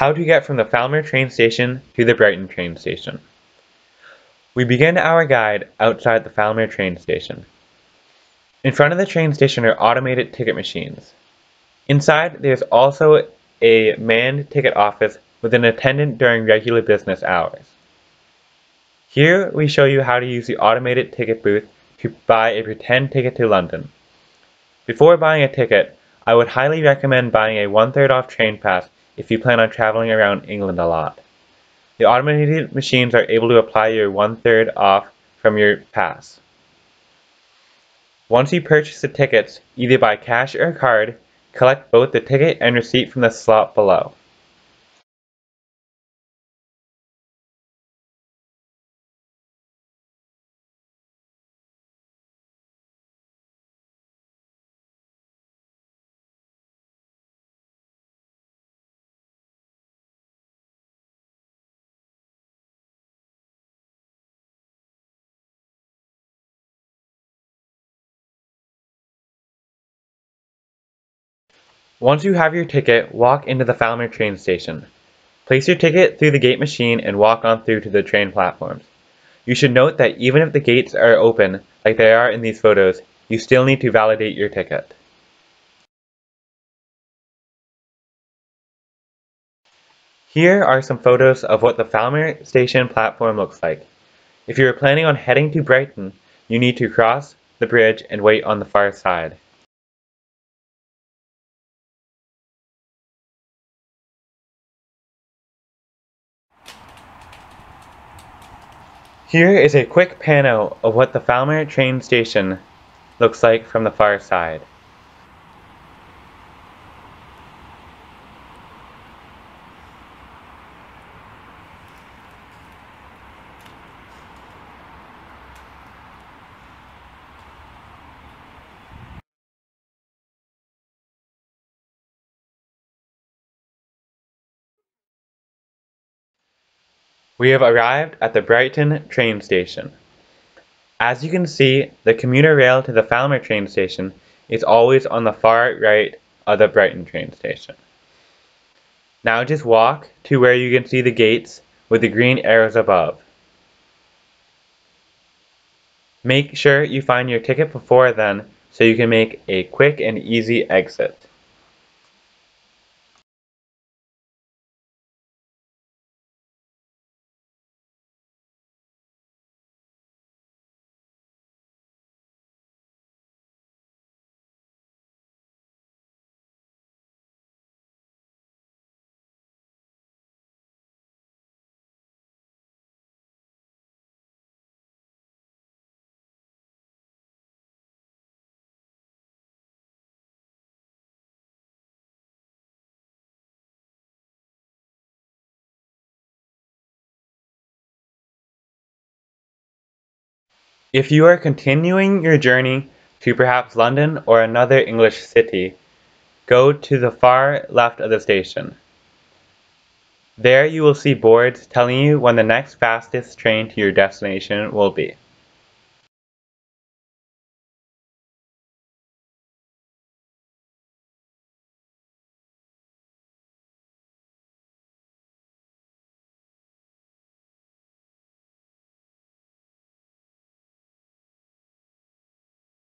How to get from the Falmer train station to the Brighton train station. We begin our guide outside the Falmer train station. In front of the train station are automated ticket machines. Inside, there's also a manned ticket office with an attendant during regular business hours. Here we show you how to use the automated ticket booth to buy a pretend ticket to London. Before buying a ticket, I would highly recommend buying a one-third off train pass if you plan on traveling around England a lot. The automated machines are able to apply your one-third off from your pass. Once you purchase the tickets, either by cash or card, collect both the ticket and receipt from the slot below. Once you have your ticket, walk into the Falmer train station. Place your ticket through the gate machine and walk on through to the train platforms. You should note that even if the gates are open, like they are in these photos, you still need to validate your ticket. Here are some photos of what the Falmer station platform looks like. If you are planning on heading to Brighton, you need to cross the bridge and wait on the far side. Here is a quick pano of what the Falmer train station looks like from the far side. We have arrived at the Brighton train station. As you can see, the commuter rail to the Falmer train station is always on the far right of the Brighton train station. Now just walk to where you can see the gates with the green arrows above. Make sure you find your ticket before then so you can make a quick and easy exit. If you are continuing your journey to perhaps London or another English city, go to the far left of the station. There you will see boards telling you when the next fastest train to your destination will be.